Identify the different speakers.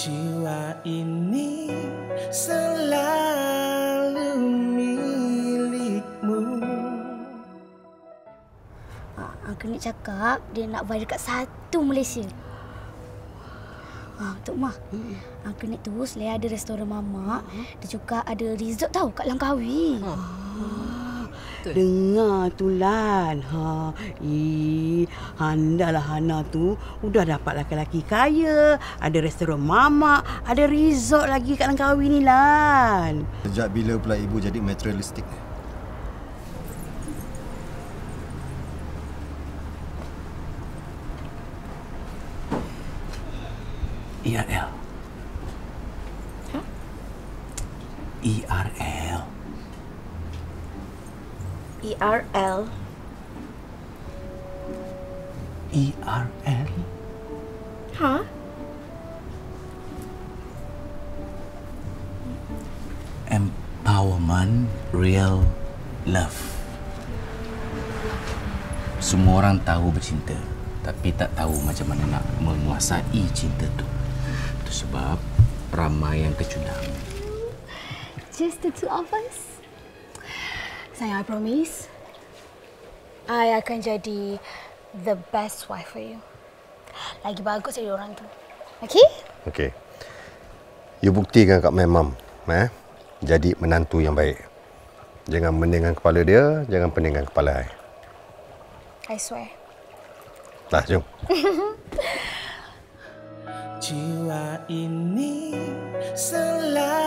Speaker 1: Jiwa ini selalu milikmu
Speaker 2: Ah, Uncle Nick cakap dia nak bayar dekat satu Malaysia. Ah, Tok Mah. Uncle Nick tu selain ada restoran mamak, dia juga ada resort tau kat Langkawi.
Speaker 3: Dengar tu Lan. Ha, eh, handalah Hana tu udah dapat laki-laki kaya, ada restoran mamak, ada resort lagi kat Langkawi ni Lan.
Speaker 4: Sejak bila pula ibu jadi materialistik ni?
Speaker 5: IRL. IRL.
Speaker 6: ERL.
Speaker 5: IRL.
Speaker 6: Huh?
Speaker 5: Empowerment Real Love. Semua orang tahu bercinta, tapi tak tahu macam mana nak menguasai cinta tu. Itu sebab ramai yang kecundang.
Speaker 2: Just the two of us. Sayang, I promise. I akan jadi the best wife for you. Lagi bagus dari orang tu. Okay?
Speaker 4: Okey. You buktikan kat my mum, eh? Jadi menantu yang baik. Jangan meningkan kepala dia, jangan peningkan kepala I.
Speaker 2: I swear.
Speaker 4: Dah, jom.
Speaker 1: Jiwa ini selalu